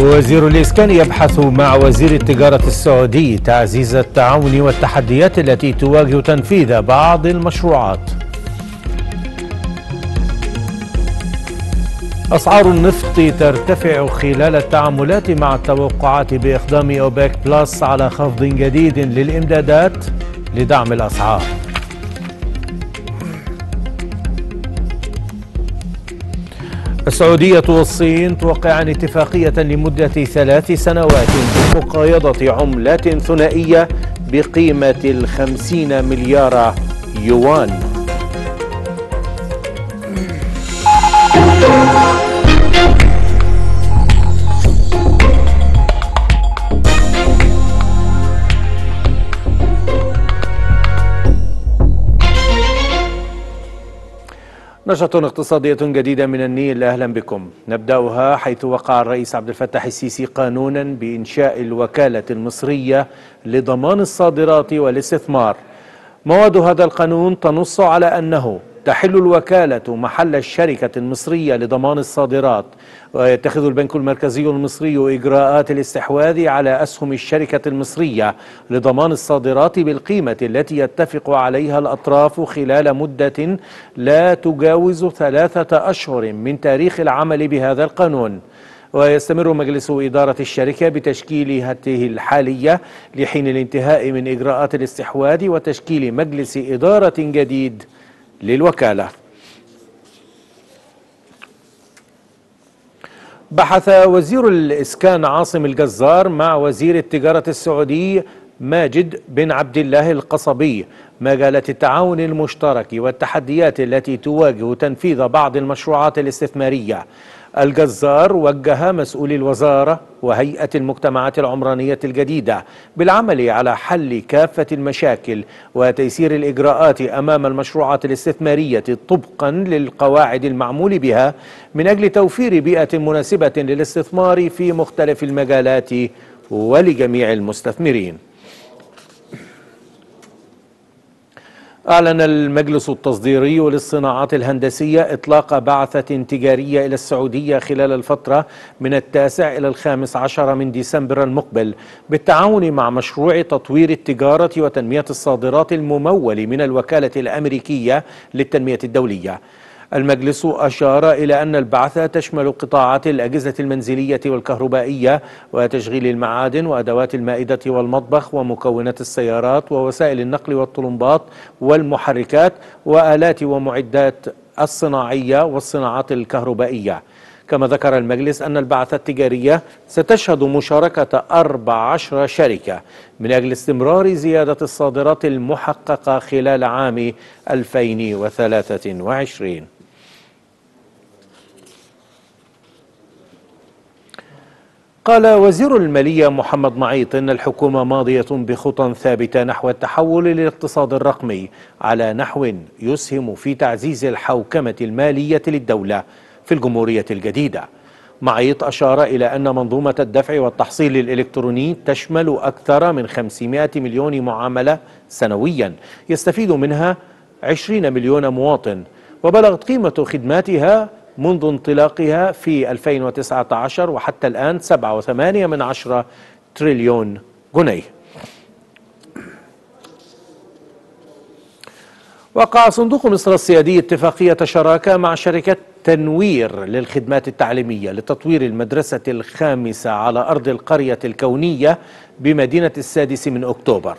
وزير الإسكان يبحث مع وزير التجارة السعودي تعزيز التعاون والتحديات التي تواجه تنفيذ بعض المشروعات. أسعار النفط ترتفع خلال التعاملات مع التوقعات بإقدام أوبك بلس على خفض جديد للإمدادات لدعم الأسعار. السعودية والصين توقعان اتفاقية لمدة ثلاث سنوات بمقايضة عملات ثنائية بقيمة الخمسين مليار يوان. نشرة اقتصادية جديدة من النيل أهلا بكم. نبدأها حيث وقع الرئيس عبد الفتاح السيسي قانونا بإنشاء الوكالة المصرية لضمان الصادرات والاستثمار. مواد هذا القانون تنص على أنه تحل الوكالة محل الشركة المصرية لضمان الصادرات ويتخذ البنك المركزي المصري إجراءات الاستحواذ على أسهم الشركة المصرية لضمان الصادرات بالقيمة التي يتفق عليها الأطراف خلال مدة لا تجاوز ثلاثة أشهر من تاريخ العمل بهذا القانون. ويستمر مجلس إدارة الشركة بتشكيلته الحالية لحين الانتهاء من إجراءات الاستحواذ وتشكيل مجلس إدارة جديد. للوكالة. بحث وزير الإسكان عاصم الجزار مع وزير التجارة السعودي ماجد بن عبد الله القصبي. مجالات التعاون المشترك والتحديات التي تواجه تنفيذ بعض المشروعات الاستثمارية. الجزار وجه مسؤولي الوزارة وهيئة المجتمعات العمرانية الجديدة بالعمل على حل كافة المشاكل وتيسير الإجراءات أمام المشروعات الاستثمارية طبقا للقواعد المعمول بها من أجل توفير بيئة مناسبة للاستثمار في مختلف المجالات ولجميع المستثمرين. أعلن المجلس التصديري للصناعات الهندسية إطلاق بعثة تجارية إلى السعودية خلال الفترة من التاسع إلى الخامس عشر من ديسمبر المقبل بالتعاون مع مشروع تطوير التجارة وتنمية الصادرات الممول من الوكالة الأمريكية للتنمية الدولية. المجلس أشار إلى أن البعثة تشمل قطاعات الأجهزة المنزلية والكهربائية وتشغيل المعادن وأدوات المائدة والمطبخ ومكونات السيارات ووسائل النقل والطلمبات والمحركات وآلات ومعدات الصناعية والصناعات الكهربائية. كما ذكر المجلس أن البعثة التجارية ستشهد مشاركة 14 شركة من أجل استمرار زيادة الصادرات المحققة خلال عام 2023 قال وزير المالية محمد معيط إن الحكومة ماضية بخطى ثابتة نحو التحول للاقتصاد الرقمي على نحو يسهم في تعزيز الحوكمة المالية للدولة في الجمهورية الجديدة. معيط أشار إلى أن منظومة الدفع والتحصيل الإلكتروني تشمل أكثر من 500 مليون معاملة سنويا يستفيد منها 20 مليون مواطن وبلغت قيمة خدماتها منذ انطلاقها في 2019 وحتى الآن 7.8 من عشرة تريليون جنيه. وقع صندوق مصر السيادي اتفاقية شراكة مع شركة تنوير للخدمات التعليمية لتطوير المدرسة الخامسة على أرض القرية الكونية بمدينة السادس من أكتوبر.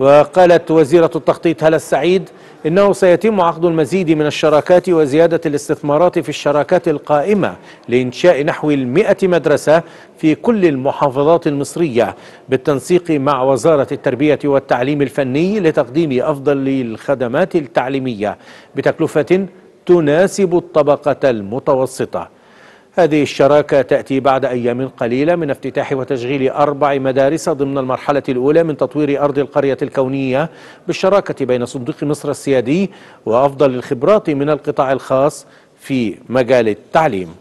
وقالت وزيرة التخطيط هلا السعيد إنه سيتم عقد المزيد من الشراكات وزيادة الاستثمارات في الشراكات القائمة لإنشاء نحو المئة مدرسة في كل المحافظات المصرية بالتنسيق مع وزارة التربية والتعليم الفني لتقديم أفضل الخدمات التعليمية بتكلفة تناسب الطبقة المتوسطة. هذه الشراكة تأتي بعد أيام قليلة من افتتاح وتشغيل أربع مدارس ضمن المرحلة الأولى من تطوير أرض القرية الكونية بالشراكة بين صندوق مصر السيادي وأفضل الخبرات من القطاع الخاص في مجال التعليم.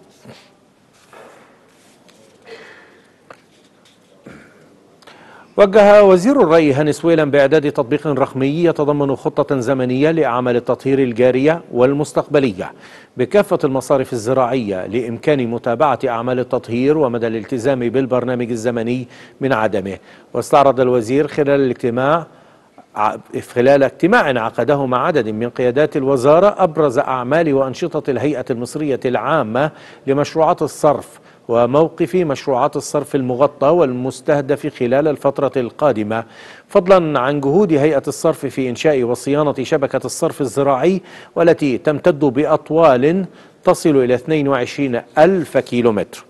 وجه وزير الري هاني سويلم بإعداد تطبيق رقمي يتضمن خطة زمنية لأعمال التطهير الجارية والمستقبلية. بكافة المصارف الزراعية لإمكان متابعة أعمال التطهير ومدى الالتزام بالبرنامج الزمني من عدمه. واستعرض الوزير خلال الاجتماع خلال اجتماع عقده مع عدد من قيادات الوزارة أبرز أعمال وأنشطة الهيئة المصرية العامة لمشروعات الصرف وموقف مشروعات الصرف المغطى والمستهدف خلال الفترة القادمة. فضلا عن جهود هيئة الصرف في إنشاء وصيانة شبكة الصرف الزراعي والتي تمتد بأطوال تصل إلى 22 ألف كيلومتر.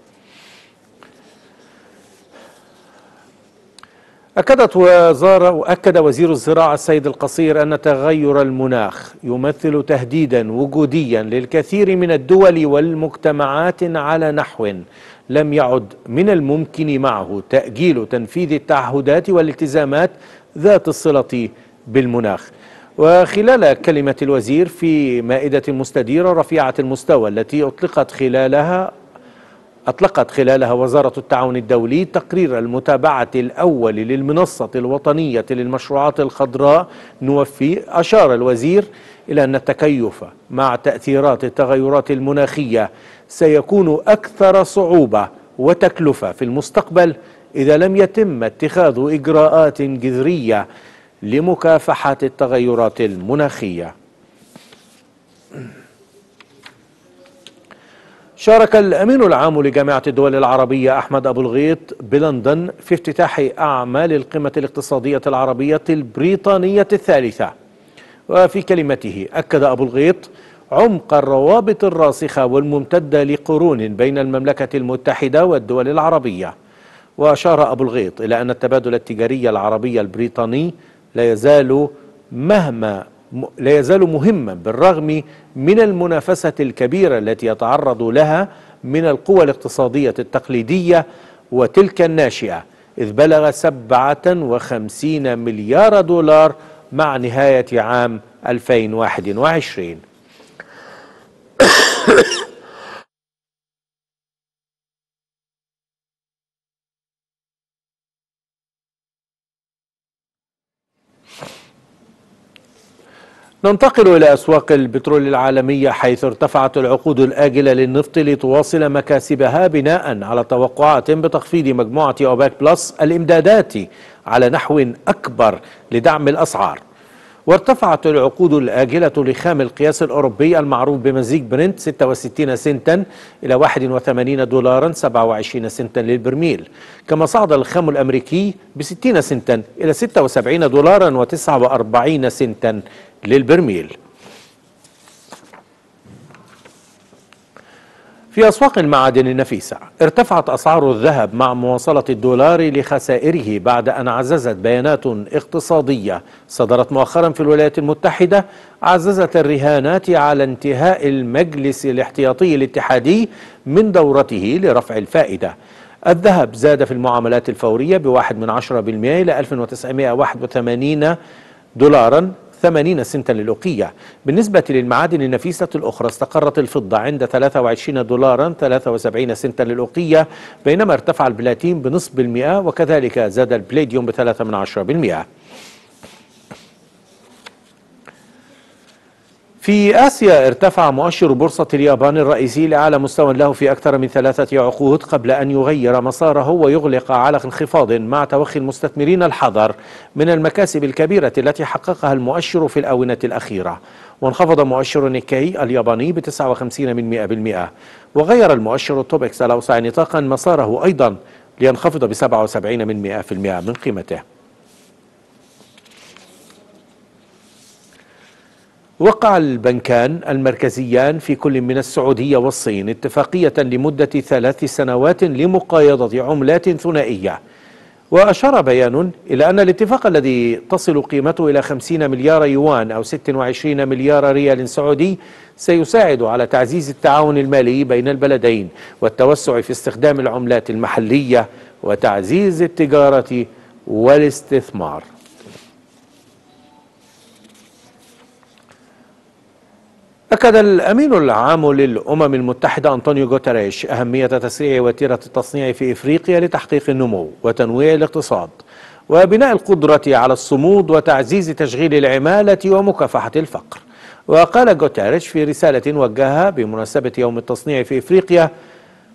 أكدت وزارة وأكد وزير الزراعة السيد القصير أن تغير المناخ يمثل تهديدا وجوديا للكثير من الدول والمجتمعات على نحو لم يعد من الممكن معه تأجيل تنفيذ التعهدات والالتزامات ذات الصلة بالمناخ. وخلال كلمة الوزير في مائدة مستديرة رفيعة المستوى التي أطلقت خلالها أطلقت خلالها وزارة التعاون الدولي تقرير المتابعة الأول للمنصة الوطنية للمشروعات الخضراء نوفي أشار الوزير إلى أن التكيف مع تأثيرات التغيرات المناخية سيكون أكثر صعوبة وتكلفة في المستقبل إذا لم يتم اتخاذ إجراءات جذرية لمكافحة التغيرات المناخية. شارك الأمين العام لجامعة الدول العربية أحمد أبو الغيط بلندن في افتتاح أعمال القمة الاقتصادية العربية البريطانية الثالثة. وفي كلمته أكد أبو الغيط عمق الروابط الراسخة والممتدة لقرون بين المملكة المتحدة والدول العربية. وأشار أبو الغيط إلى أن التبادل التجاري العربي البريطاني لا يزال مهما لا يزال مهما بالرغم من المنافسة الكبيرة التي يتعرض لها من القوى الاقتصادية التقليدية وتلك الناشئة إذ بلغ 57 مليار دولار مع نهاية عام 2021 ننتقل إلى أسواق البترول العالمية حيث ارتفعت العقود الآجلة للنفط لتواصل مكاسبها بناء على توقعات بتخفيض مجموعة أوبك بلس الإمدادات على نحو أكبر لدعم الأسعار. وارتفعت العقود الآجلة لخام القياس الأوروبي المعروف بمزيج برنت 66 سنتا إلى 81 دولارا 27 سنتا للبرميل كما صعد الخام الأمريكي ب 60 سنتا إلى 76 دولارا و49 سنتا للبرميل. في أسواق المعادن النفيسة ارتفعت أسعار الذهب مع مواصلة الدولار لخسائره بعد أن عززت بيانات اقتصادية. صدرت مؤخرا في الولايات المتحدة عززت الرهانات على انتهاء المجلس الاحتياطي الاتحادي من دورته لرفع الفائدة. الذهب زاد في المعاملات الفورية بواحد من عشرة بالمئة إلى 1981 دولارا. 80 سنتا للأوقية. بالنسبة للمعادن النفيسة الأخرى استقرت الفضة عند 23 دولارا 73 سنتا للأوقية بينما ارتفع البلاتين بنصف المئة وكذلك زاد البليديوم بثلاثة من عشرة بالمئة. في آسيا ارتفع مؤشر بورصة اليابان الرئيسي لأعلى مستوى له في أكثر من ثلاثة عقود قبل أن يغير مساره ويغلق على انخفاض مع توخي المستثمرين الحذر من المكاسب الكبيرة التي حققها المؤشر في الآونة الأخيرة. وانخفض مؤشر نيكي الياباني ب 59 من 100% وغير المؤشر التوبكس الأوسع نطاقا مساره أيضا لينخفض ب 77 من 100% من قيمته. وقع البنكان المركزيان في كل من السعودية والصين اتفاقية لمدة ثلاث سنوات لمقايضة عملات ثنائية. وأشار بيان إلى أن الاتفاق الذي تصل قيمته إلى 50 مليار يوان أو 26 مليار ريال سعودي سيساعد على تعزيز التعاون المالي بين البلدين والتوسع في استخدام العملات المحلية وتعزيز التجارة والاستثمار. أكد الأمين العام للأمم المتحدة أنطونيو غوتريش أهمية تسريع وتيرة التصنيع في إفريقيا لتحقيق النمو وتنويع الاقتصاد وبناء القدرة على الصمود وتعزيز تشغيل العمالة ومكافحة الفقر. وقال غوتيريش في رسالة وجهها بمناسبة يوم التصنيع في إفريقيا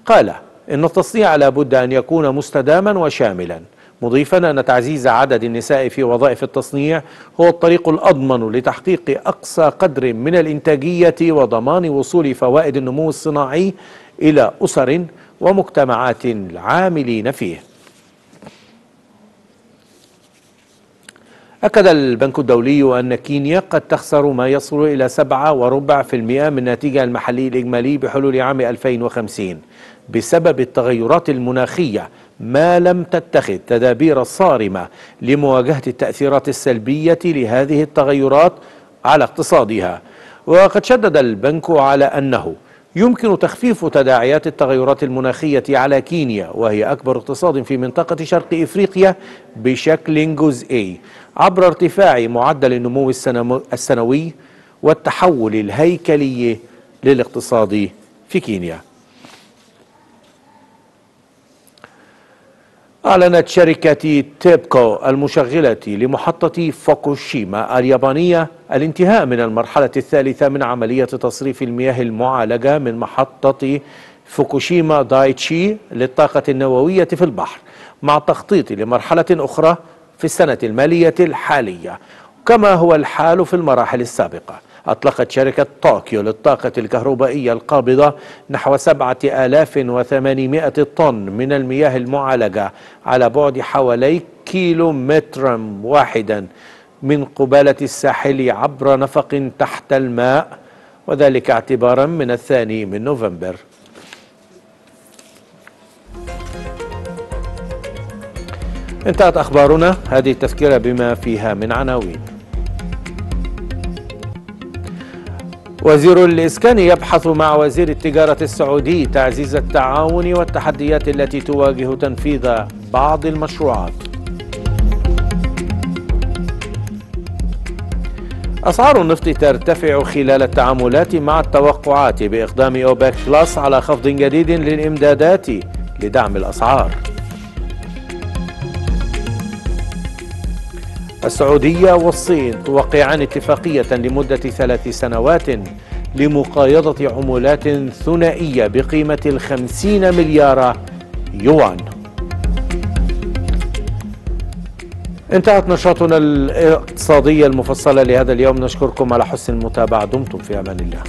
قال إن التصنيع لابد أن يكون مستداما وشاملا مضيفا أن تعزيز عدد النساء في وظائف التصنيع هو الطريق الأضمن لتحقيق أقصى قدر من الإنتاجية وضمان وصول فوائد النمو الصناعي إلى أسر ومجتمعات العاملين فيه. أكد البنك الدولي أن كينيا قد تخسر ما يصل إلى سبعة وربع في المئة من الناتج المحلي الإجمالي بحلول عام 2050 بسبب التغيرات المناخية ما لم تتخذ تدابير صارمة لمواجهة التأثيرات السلبية لهذه التغيرات على اقتصادها. وقد شدد البنك على أنه يمكن تخفيف تداعيات التغيرات المناخية على كينيا وهي أكبر اقتصاد في منطقة شرق إفريقيا بشكل جزئي عبر ارتفاع معدل النمو السنوي والتحول الهيكلي للاقتصاد في كينيا. أعلنت شركة تيبكو المشغلة لمحطة فوكوشيما اليابانية الانتهاء من المرحلة الثالثة من عملية تصريف المياه المعالجة من محطة فوكوشيما دايتشي للطاقة النووية في البحر مع التخطيط لمرحلة أخرى في السنة المالية الحالية كما هو الحال في المراحل السابقة. أطلقت شركة طوكيو للطاقة الكهربائية القابضة نحو 7800 طن من المياه المعالجة على بعد حوالي كيلو متر واحدا من قبالة الساحل عبر نفق تحت الماء وذلك اعتبارا من الثاني من نوفمبر. انتهت أخبارنا. هذه التذكرة بما فيها من عناوين. وزير الإسكان يبحث مع وزير التجارة السعودي تعزيز التعاون والتحديات التي تواجه تنفيذ بعض المشروعات. أسعار النفط ترتفع خلال التعاملات مع التوقعات بإقدام أوبك بلس على خفض جديد للإمدادات لدعم الأسعار. السعودية والصين توقعان اتفاقية لمدة ثلاث سنوات لمقايضة عملات ثنائية بقيمة الخمسين مليار يوان. انتهت نشاطنا الاقتصادية المفصلة لهذا اليوم. نشكركم على حسن المتابعة. دمتم في أمان الله.